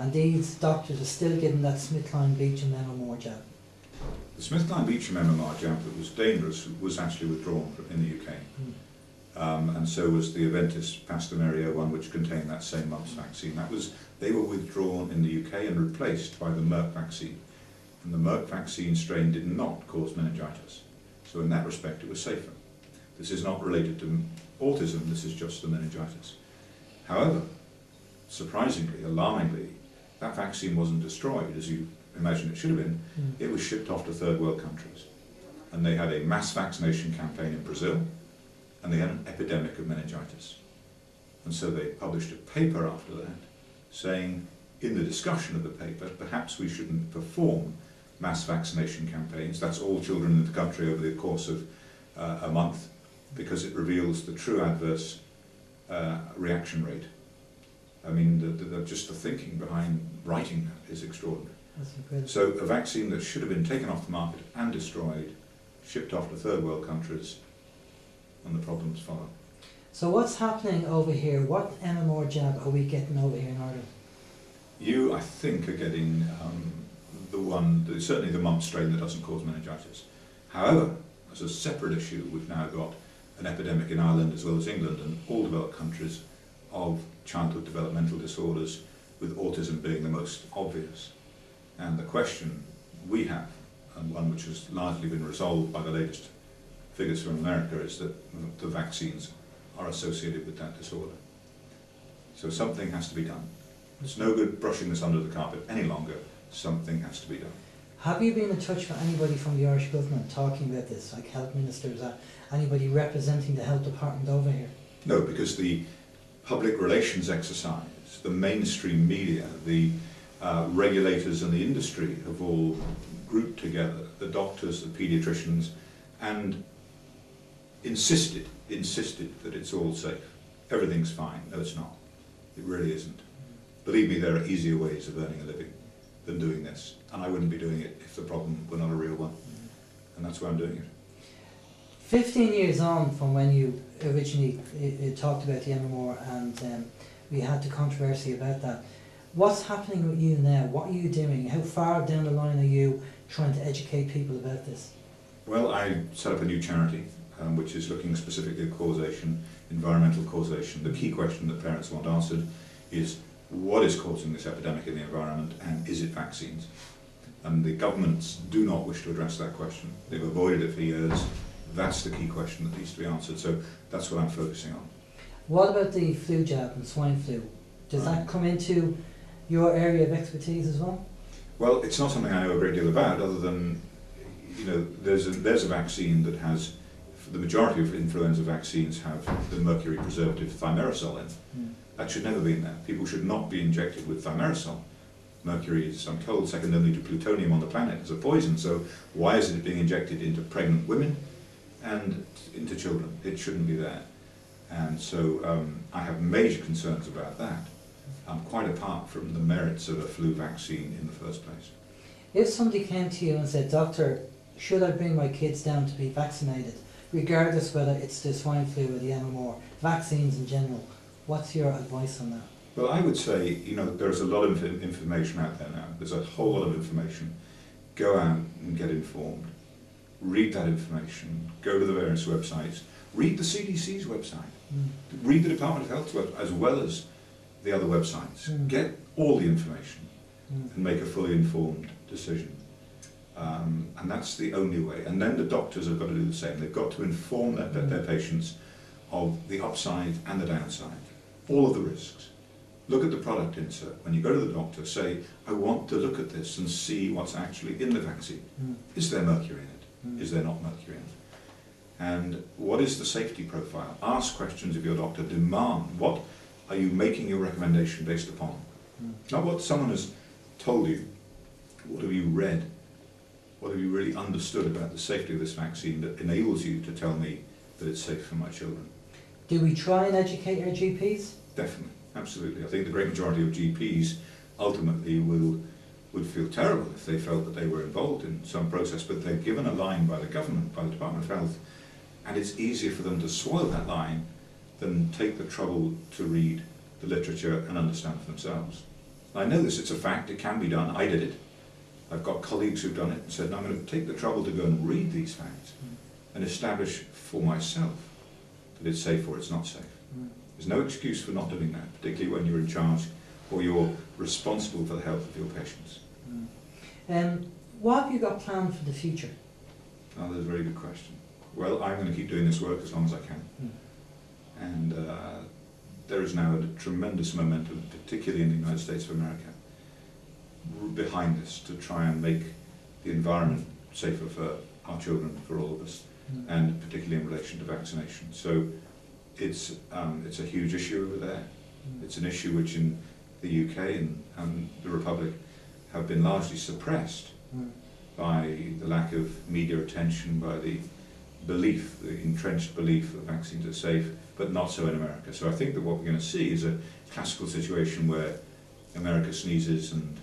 and these doctors are still giving that Smithkline Beecham MMR jab. The Smithkline Beecham MMR jab that was dangerous was actually withdrawn in the UK. Mm. Um, and so was the Aventis Pastenaria one, which contained that same mumps vaccine. That was, they were withdrawn in the UK and replaced by the Merck vaccine. And the Merck vaccine strain did not cause meningitis. So in that respect, it was safer. This is not related to autism, this is just the meningitis. However, surprisingly, alarmingly, that vaccine wasn't destroyed, as you imagine it should have been. Mm. It was shipped off to third world countries. And they had a mass vaccination campaign in Brazil, and they had an epidemic of meningitis. And so they published a paper after that saying, in the discussion of the paper, perhaps we shouldn't perform mass vaccination campaigns. That's all children in the country over the course of uh, a month, because it reveals the true adverse uh, reaction rate. I mean, the, the, the, just the thinking behind writing that is extraordinary. That's. So a vaccine that should have been taken off the market and destroyed, shipped off to third world countries, and the problems follow. So what's happening over here? What MMR jab are we getting over here in Ireland? You, I think, are getting um, the one, the, certainly the mumps strain that doesn't cause meningitis. However, as a separate issue, we've now got an epidemic in Ireland as well as England and all developed countries of childhood developmental disorders, with autism being the most obvious. And the question we have, and one which has largely been resolved by the latest figures from America, is that the vaccines are associated with that disorder. So something has to be done. It's no good brushing this under the carpet any longer. Something has to be done. Have you been in touch with anybody from the Irish government talking about this, like health ministers, anybody representing the health department over here? No, because the public relations exercise, the mainstream media, the uh, regulators and the industry have all grouped together, the doctors, the paediatricians, and insisted, insisted that it's all safe. Everything's fine. No, it's not. It really isn't. Believe me, there are easier ways of earning a living than doing this. And I wouldn't be doing it if the problem were not a real one. And that's why I'm doing it. 15 years on from when you originally uh, uh, talked about the MMR and um, we had the controversy about that, what's happening with you now? What are you doing? How far down the line are you trying to educate people about this? Well, I set up a new charity um, which is looking specifically at causation, environmental causation. The key question that parents want answered is what is causing this epidemic in the environment and is it vaccines? And the governments do not wish to address that question. They've avoided it for years. That's the key question that needs to be answered. So that's what I'm focusing on. What about the flu jab and swine flu? Does that come into your area of expertise as well? Well, it's not something I know a great deal about, other than you know, there's a, there's a vaccine that has the majority of influenza vaccines have the mercury preservative thimerosal in. Mm. That should never be in there. People should not be injected with thimerosal. Mercury is, I'm told, second only to plutonium on the planet as a poison. So why is it being injected into pregnant women and into children? It shouldn't be there. And so um, I have major concerns about that, um, quite apart from the merits of a flu vaccine in the first place. If somebody came to you and said, Doctor, should I bring my kids down to be vaccinated, regardless whether it's the swine flu or the MMR, vaccines in general, what's your advice on that? Well, I would say, you know, there's a lot of inf- information out there now. There's a whole lot of information. Go out and get informed. Read that information. Go to the various websites. Read the CDC's website. Mm. Read the Department of Health's website, as well as the other websites. Mm. Get all the information Mm. and make a fully informed decision. Um, and that's the only way. And then the doctors have got to do the same. They've got to inform their, their patients of the upside and the downside, all of the risks. Look at the product insert. When you go to the doctor, say, I want to look at this and see what's actually in the vaccine. Mm. Is there mercury in it? Mm. Is there not mercury in it? And what is the safety profile? Ask questions of your doctor. Demand what are you making your recommendation based upon? Mm. Not what someone has told you. What have you read? What have you really understood about the safety of this vaccine that enables you to tell me that it's safe for my children? Do we try and educate our GPs? Definitely, absolutely. I think the great majority of GPs ultimately will would feel terrible if they felt that they were involved in some process, but they're given a line by the government, by the Department of Health, and it's easier for them to swallow that line than take the trouble to read the literature and understand for themselves. I know this, it's a fact, it can be done, I did it. I've got colleagues who've done it and said, no, I'm going to take the trouble to go and read these facts and establish for myself that it's safe or it's not safe. Mm. There's no excuse for not doing that, particularly when you're in charge or you're responsible for the health of your patients. Mm. Um, what have you got planned for the future? Oh, that's a very good question. Well, I'm going to keep doing this work as long as I can. Mm. And uh, there is now a tremendous momentum, particularly in the United States of America, behind this to try and make the environment safer for our children, for all of us, Mm. and particularly in relation to vaccination. So it's, um, it's a huge issue over there. Mm. It's an issue which in the UK and, and the Republic have been largely suppressed Mm. by the lack of media attention, by the belief, the entrenched belief that vaccines are safe, but not so in America. So I think that what we're going to see is a classical situation where America sneezes and,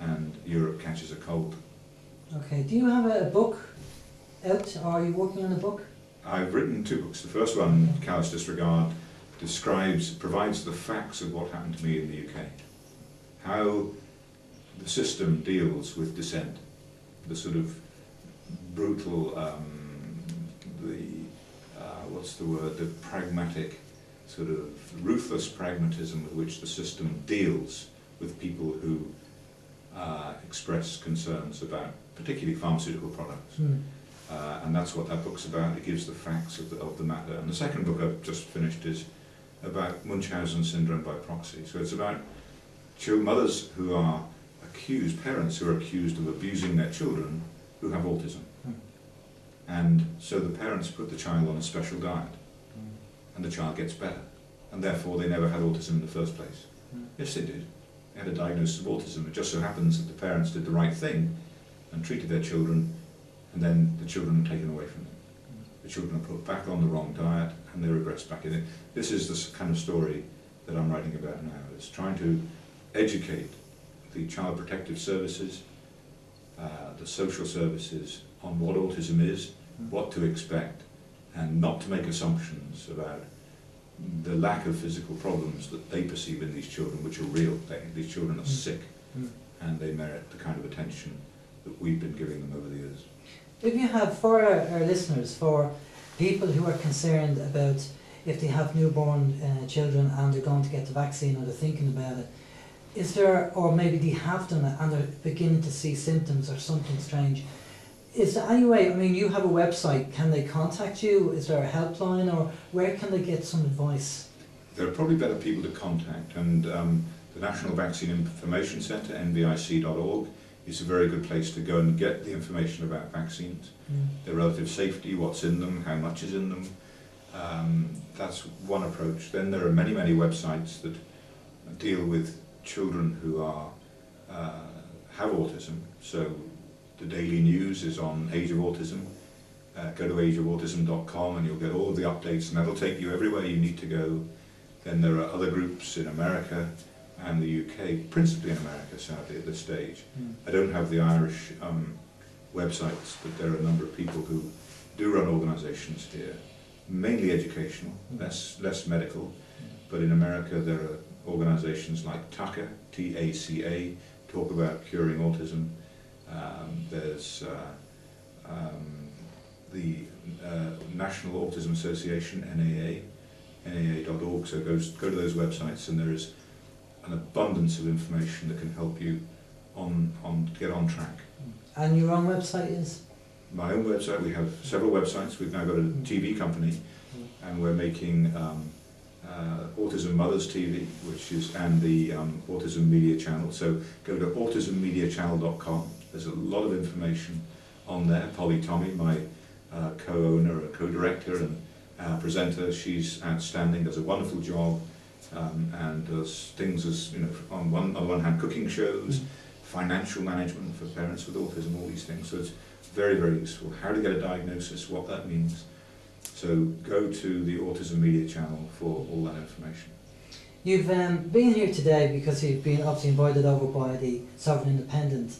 and Europe catches a cold. Okay, do you have a, book out, or are you working on a book? I've written two books. The first one, Callous Disregard, describes, provides the facts of what happened to me in the UK. How the system deals with dissent, the sort of brutal, um, the, uh, what's the word, the pragmatic, sort of ruthless pragmatism with which the system deals with people who uh, express concerns about particularly pharmaceutical products. Mm. Uh, and that's what that book's about. It gives the facts of the, of the matter. And the second book I've just finished is about Munchausen syndrome by proxy. So it's about mothers who are accused, parents who are accused of abusing their children who have autism. Mm. And so the parents put the child on a special diet Mm. and the child gets better. And therefore they never had autism in the first place. Mm. Yes, they did. They had a diagnosis of autism. It just so happens that the parents did the right thing and treated their children, and then the children are taken away from them. The children are put back on the wrong diet, and they regress back in it. This is the kind of story that I'm writing about now. It's trying to educate the child protective services, uh, the social services on what autism is, Mm. what to expect, and not to make assumptions about the lack of physical problems that they perceive in these children, which are real. They, these children are Mm. sick, Mm. and they merit the kind of attention that we've been giving them over the years. If you have, for our, our listeners, for people who are concerned about if they have newborn uh, children and they're going to get the vaccine or they're thinking about it, is there, or maybe they have done it and they're beginning to see symptoms or something strange, is there any way, I mean, you have a website, can they contact you? Is there a helpline or where can they get some advice? There are probably better people to contact, and um, the National Vaccine Information Centre, nvic.org, is a very good place to go and get the information about vaccines, Mm. their relative safety, what's in them, how much is in them. Um, that's one approach. Then there are many, many websites that deal with children who are uh, have autism. So the Daily News is on Age of Autism. Uh, go to ageofautism.com and you'll get all of the updates, and that'll take you everywhere you need to go. Then there are other groups in America and the UK, principally in America, sadly, at this stage. Mm. I don't have the Irish um, websites, but there are a number of people who do run organisations here, mainly educational, Mm. less less medical. But in America, there are organisations like TACA, T-A-C-A, talk about curing autism. Um, there's uh, um, the uh, National Autism Association, NAA, NAA.org. So goes go to those websites, and there is an abundance of information that can help you on on get on track. And your own website is? My own website, we have several websites. We've now got a TV company, and we're making um, uh, Autism Mothers TV, which is and the um, Autism Media Channel. So go to autismmediachannel.com. There's a lot of information on there. Polly Tommey, my uh, co-owner, co-director, and uh, presenter, she's outstanding. Does a wonderful job, um, and does things as you know on one on one hand cooking shows, financial management for parents with autism, all these things. So it's very very useful. How to get a diagnosis, what that means. So go to the Autism Media channel for all that information. You've um, been here today because you've been obviously invited over by the Sovereign Independent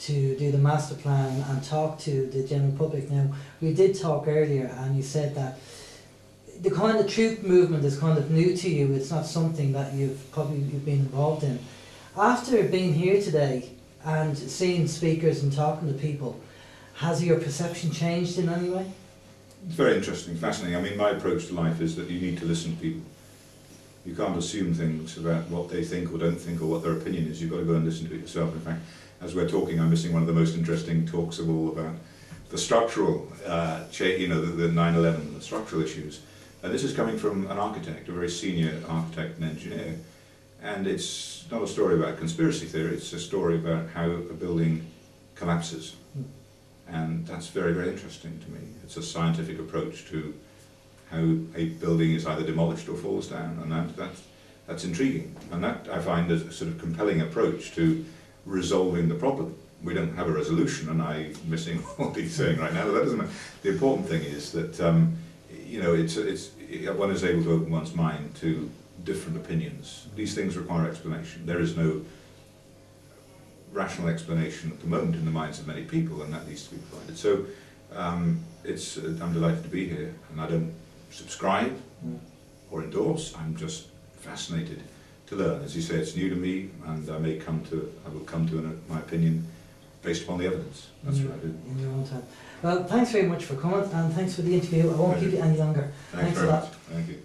to do the master plan and talk to the general public. Now, we did talk earlier, and you said that the kind of troop movement is kind of new to you. It's not something that you've probably you've been involved in, After being here today and seeing speakers and talking to people, has your perception changed in any way? It's very interesting, fascinating. I mean, my approach to life is that you need to listen to people. You can't assume things about what they think or don't think or what their opinion is. You've got to go and listen to it yourself. In fact, as we're talking, I'm missing one of the most interesting talks of all about the structural, uh, you know, the, the 9/11, the structural issues. And this is coming from an architect, a very senior architect and engineer. And it's not a story about conspiracy theory. It's a story about how a building collapses. And that's very, very interesting to me. It's a scientific approach to how a building is either demolished or falls down, and that, that's, that's intriguing. And that I find as a sort of compelling approach to resolving the problem. We don't have a resolution, and I'm missing what he's saying right now, but that doesn't matter. The important thing is that, um, you know, it's, it's, one is able to open one's mind to different opinions. These things require explanation. There is no rational explanation at the moment in the minds of many people, and that needs to be provided. So um, it's, uh, I'm delighted to be here, and I don't subscribe or endorse. I'm just fascinated to learn. As you say, it's new to me, and I may come to, I will come to an, my opinion based upon the evidence. That's Mm. what I do. In your own time. Well, thanks very much for coming and thanks for the interview. I won't keep you any longer. Thanks, Thanks a lot. much. Thank you.